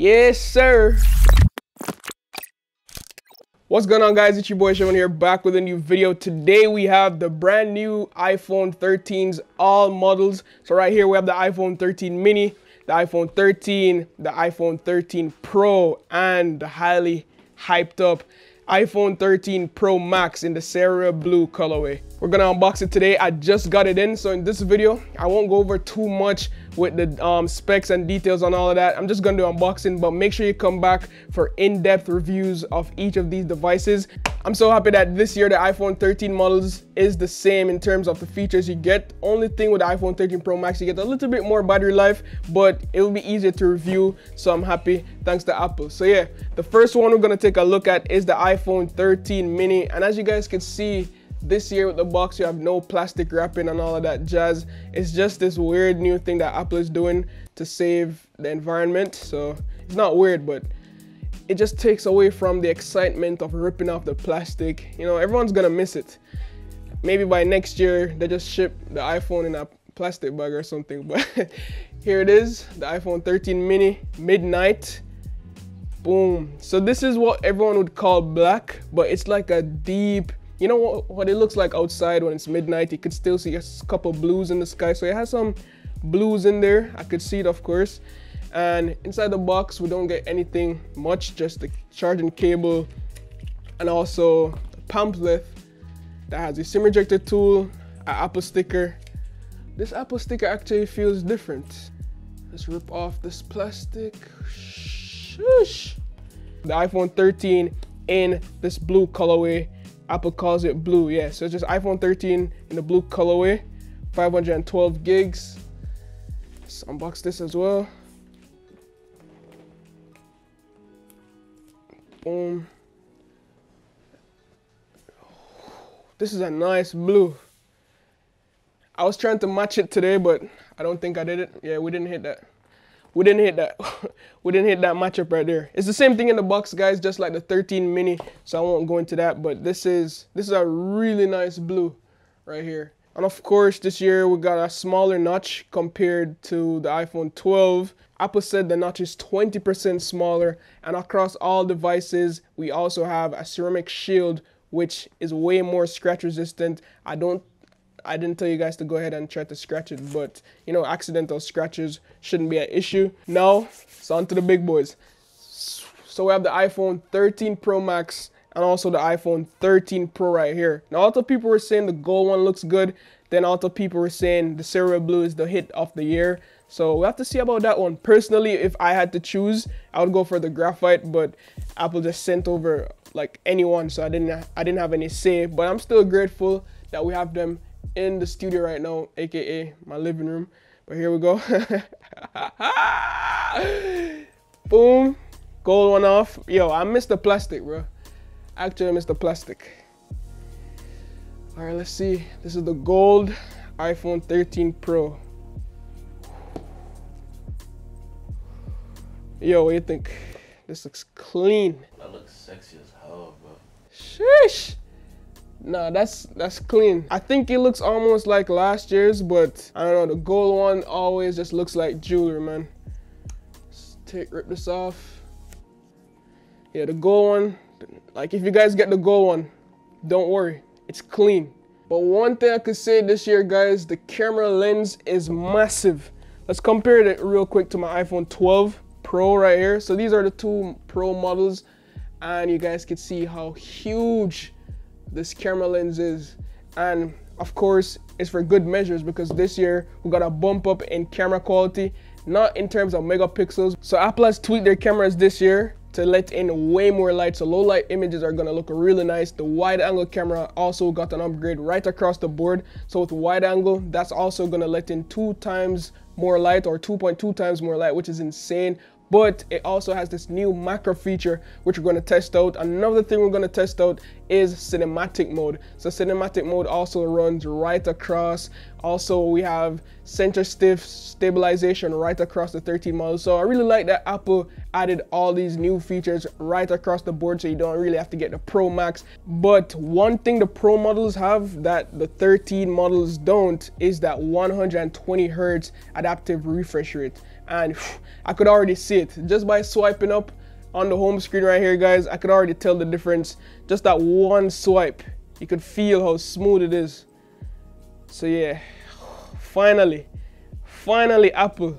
Yes, sir. What's going on guys, it's your boy Shevon here back with a new video. Today we have the brand new iPhone 13s, all models. So right here we have the iPhone 13 mini, the iPhone 13, the iPhone 13 Pro, and the highly hyped up iPhone 13 Pro Max in the Sierra Blue colorway. We're gonna unbox it today. I just got it in, so in this video, I won't go over too much with the um, specs and details on all of that. I'm just gonna do unboxing, but make sure you come back for in-depth reviews of each of these devices. I'm so happy that this year the iPhone 13 models is the same in terms of the features you get. Only thing with the iPhone 13 Pro Max, you get a little bit more battery life, but it will be easier to review, so I'm happy thanks to Apple. So yeah, the first one we're gonna take a look at is the iPhone 13 mini, and as you guys can see, this year with the box, you have no plastic wrapping and all of that jazz. It's just this weird new thing that Apple is doing to save the environment. So it's not weird, but it just takes away from the excitement of ripping off the plastic. You know, everyone's gonna miss it. Maybe by next year, they just ship the iPhone in a plastic bag or something. But here it is, the iPhone 13 mini, midnight. Boom. So this is what everyone would call black, but it's like a deep you know what, it looks like outside when it's midnight? You could still see a couple blues in the sky. So it has some blues in there. I could see it, of course. And inside the box, we don't get anything much, just the charging cable and also a pamphlet that has a SIM ejector tool, an Apple sticker. This Apple sticker actually feels different. Let's rip off this plastic. Shush. The iPhone 13 in this blue colorway Apple calls it blue. Yeah, so it's just iPhone 13 in the blue colorway, 512 gigs. Let's unbox this as well. Boom. This is a nice blue. I was trying to match it today, but I don't think I did it. Yeah, we didn't hit that we didn't hit that we didn't hit that matchup right there. It's the same thing in the box guys just like the 13 mini so i won't go into that but this is this is a really nice blue right here. And of course this year we got a smaller notch compared to the iphone 12 apple said the notch is 20 percent smaller and across all devices we also have a ceramic shield which is way more scratch resistant. I don't I didn't tell you guys to go ahead and try to scratch it, but you know, accidental scratches shouldn't be an issue. Now, it's on to the big boys. So we have the iPhone 13 Pro Max and also the iPhone 13 Pro right here. Now, a lot of people were saying the gold one looks good. Then a lot of people were saying the Sierra Blue is the hit of the year. So we have to see about that one. Personally, if I had to choose, I would go for the graphite, but Apple just sent over like anyone, so I didn't I didn't have any say. But I'm still grateful that we have them in the studio right now, aka my living room. But here we go. Boom. Gold one off. Yo, I missed the plastic, bro. Actually, I missed the plastic. All right, let's see. This is the gold iPhone 13 Pro. Yo, what do you think? This looks clean. That looks sexy as hell, bro. Sheesh. Nah, that's that's clean. I think it looks almost like last year's, but I don't know. The gold one always just looks like jewelry, man. Let's take rip this off. Yeah, the gold one. Like if you guys get the gold one, don't worry, it's clean. But one thing I could say this year, guys, the camera lens is massive. Let's compare it real quick to my iPhone 12 Pro right here. So these are the two Pro models, and you guys can see how huge this camera lenses. And of course, it's for good measures because this year we got a bump up in camera quality, not in terms of megapixels. So Apple has tweaked their cameras this year to let in way more light. So low light images are gonna look really nice. The wide angle camera also got an upgrade right across the board. So with wide angle, that's also gonna let in two times more light or 2.2 times more light, which is insane but it also has this new macro feature which we're going to test out. Another thing we're going to test out is cinematic mode. So cinematic mode also runs right across. Also we have sensor shift stabilization right across the 13 model so i really like that apple added all these new features right across the board so you don't really have to get the pro max. But one thing the pro models have that the 13 models don't is that 120 hertz adaptive refresh rate. And I could already see it just by swiping up on the home screen right here, guys. I could already tell the difference. Just that one swipe, you could feel how smooth it is. So yeah, finally, finally Apple.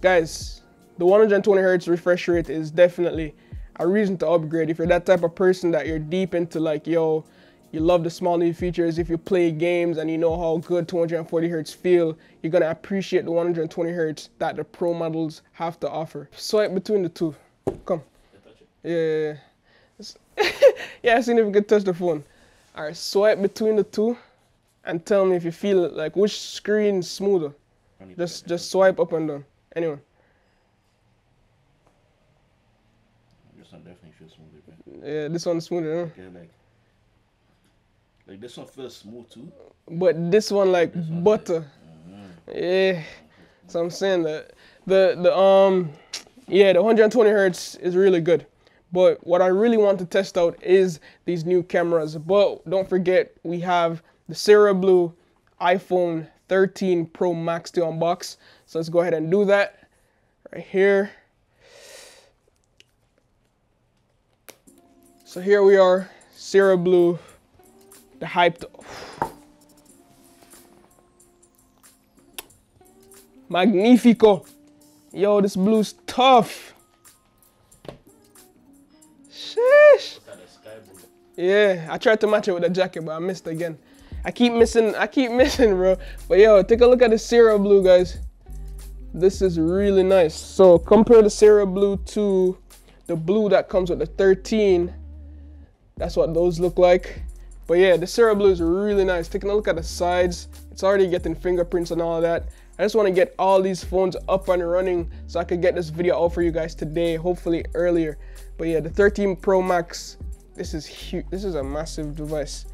Guys, the 120 hertz refresh rate is definitely a reason to upgrade. If you're that type of person that you're deep into like, yo, you love the small new features. If you play games and you know how good 240 hertz feel, you're gonna appreciate the 120 hertz that the Pro models have to offer. Swipe between the two. Come. Yeah. Yeah, yeah I seen if you could touch the phone. All right, swipe between the two and tell me if you feel it, like which screen smoother. Just just swipe up and down. Anyone. This one definitely feels smoother, Yeah, this one's smoother, huh? Okay, like, like this one feels smooth too. But this one like This one butter. Yeah. So I'm saying that the the um yeah, the 120 hertz is really good. But what I really want to test out is these new cameras. But don't forget we have the Sierra Blue iPhone 13 Pro Max to unbox. So let's go ahead and do that right here. So here we are, Sierra Blue, the hyped. Magnifico. Yo, this blue's tough. Sheesh. Yeah, I tried to match it with the jacket, but I missed again. I keep missing, I keep missing, bro. But yo, take a look at the Sierra Blue, guys. This is really nice. So compare the Sierra Blue to the blue that comes with the 13. That's what those look like. But yeah, the Sierra Blue is really nice. Taking a look at the sides, it's already getting fingerprints and all that. I just want to get all these phones up and running so I could get this video out for you guys today, hopefully earlier. But yeah, the 13 Pro Max, this is huge. This is a massive device.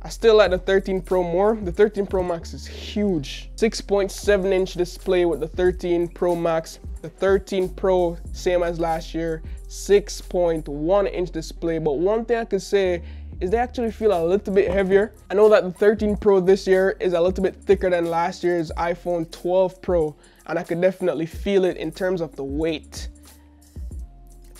I still like the 13 Pro more. The 13 Pro Max is huge. 6.7 inch display with the 13 Pro Max. The 13 Pro, same as last year, 6.1 inch display. But one thing I could say is they actually feel a little bit heavier. I know that the 13 Pro this year is a little bit thicker than last year's iPhone 12 Pro, and I could definitely feel it in terms of the weight.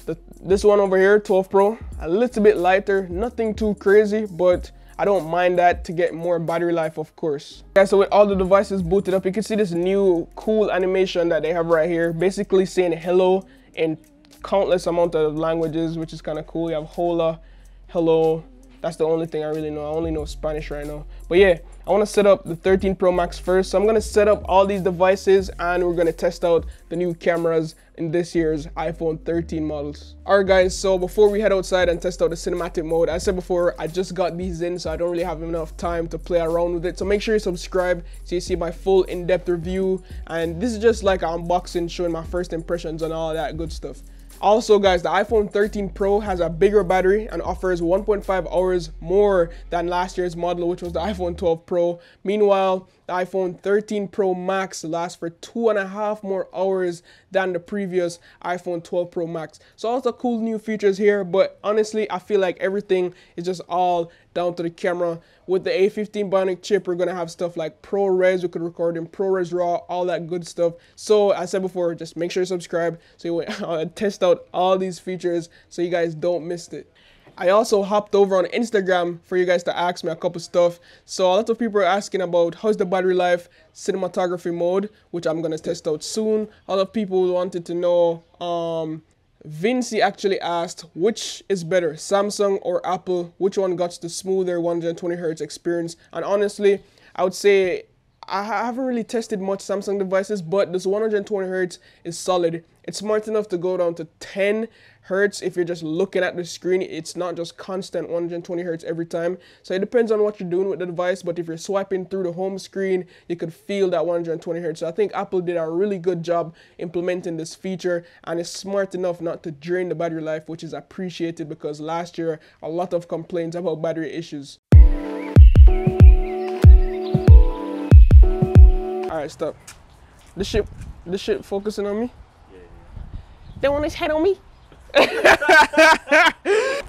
The, this one over here, 12 Pro, a little bit lighter, nothing too crazy, but I don't mind that to get more battery life, of course. Yeah, so with all the devices booted up, you can see this new cool animation that they have right here, basically saying hello in countless amount of languages, which is kind of cool. You have hola, hello, that's the only thing I really know. I only know Spanish right now. But yeah, I want to set up the 13 Pro Max first. So I'm going to set up all these devices and we're going to test out the new cameras in this year's iPhone 13 models. Alright guys, so before we head outside and test out the cinematic mode, I said before, I just got these in so I don't really have enough time to play around with it. So make sure you subscribe so you see my full in-depth review. And this is just like an unboxing showing my first impressions and all that good stuff. Also guys, the iPhone 13 Pro has a bigger battery and offers 1.5 hours more than last year's model, which was the iPhone 12 Pro. Meanwhile, the iPhone 13 Pro Max lasts for two and a half more hours than the previous iPhone 12 Pro Max. So also cool new features here, but honestly, I feel like everything is just all down to the camera. With the A15 Bionic chip, we're gonna have stuff like ProRes, we could record in ProRes RAW, all that good stuff. So as I said before, just make sure you subscribe so you test out all these features so you guys don't miss it. I also hopped over on Instagram for you guys to ask me a couple stuff. So a lot of people are asking about how's the battery life, cinematography mode, which I'm gonna test out soon. A lot of people wanted to know. Um, Vinci actually asked which is better, Samsung or Apple? Which one got the smoother 120 hertz experience? And honestly, I would say I haven't really tested much Samsung devices, but this 120 hertz is solid. It's smart enough to go down to 10 hertz if you're just looking at the screen. It's not just constant 120 hertz every time. So it depends on what you're doing with the device, but if you're swiping through the home screen, you could feel that 120 hertz. So I think Apple did a really good job implementing this feature and it's smart enough not to drain the battery life, which is appreciated because last year a lot of complaints about battery issues. Alright, stop. This shit this shit focusing on me? Yeah, They want his head on me?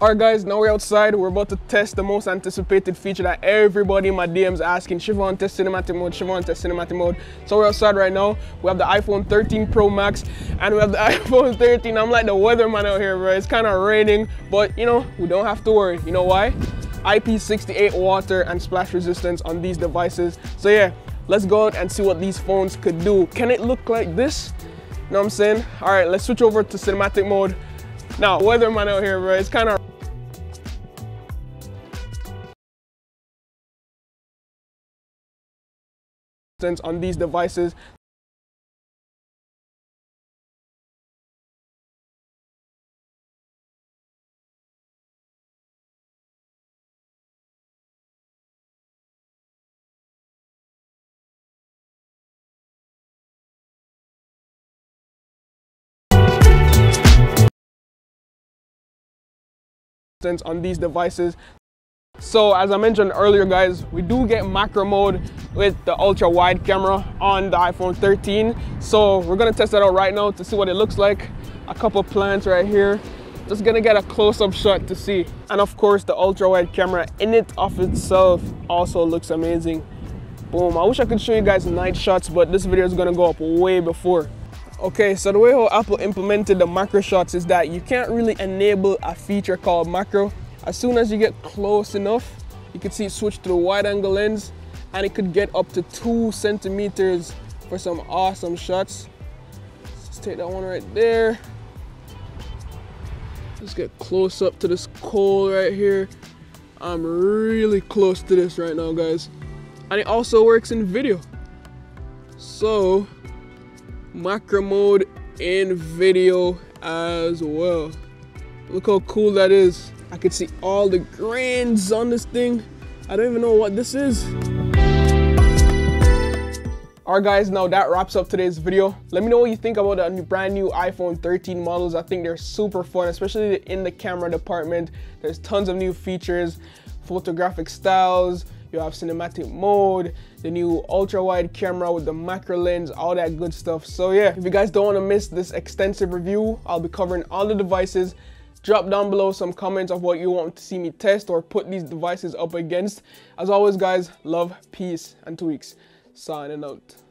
Alright guys, now we're outside. We're about to test the most anticipated feature that everybody in my DMs asking. Shevon test cinematic mode, Shevon test cinematic mode. So we're outside right now. We have the iPhone 13 Pro Max and we have the iPhone 13. I'm like the weatherman out here, bro. It's kind of raining, but you know, we don't have to worry. You know why? IP68 water and splash resistance on these devices. So yeah, let's go out and see what these phones could do. Can it look like this? You know what I'm saying? All right, let's switch over to cinematic mode. Now, weatherman out here, bro, it's kind of on these devices. On these devices. So as I mentioned earlier guys, we do get macro mode with the ultra wide camera on the iPhone 13. So we're gonna test that out right now to see what it looks like. A couple plants right here. Just gonna get a close-up shot to see. And of course the ultra wide camera in it of itself also looks amazing. Boom, I wish I could show you guys night shots, but this video is gonna go up way before. Okay, so the way how Apple implemented the macro shots is that you can't really enable a feature called macro. As soon as you get close enough, you can see it switch to the wide angle lens and it could get up to two centimeters for some awesome shots. Let's take that one right there. Let's get close up to this coal right here. I'm really close to this right now, guys. And it also works in video. So macro mode in video as well. Look how cool that is. I can see all the grains on this thing. I don't even know what this is. Alright guys, now that wraps up today's video. Let me know what you think about the brand new iPhone 13 models. I think they're super fun, especially in the camera department. There's tons of new features, photographic styles, you have cinematic mode, the new ultra wide camera with the macro lens, all that good stuff. So yeah, if you guys don't want to miss this extensive review, I'll be covering all the devices. Drop down below some comments of what you want to see me test or put these devices up against. As always guys, love, peace, and tweaks. Signing out.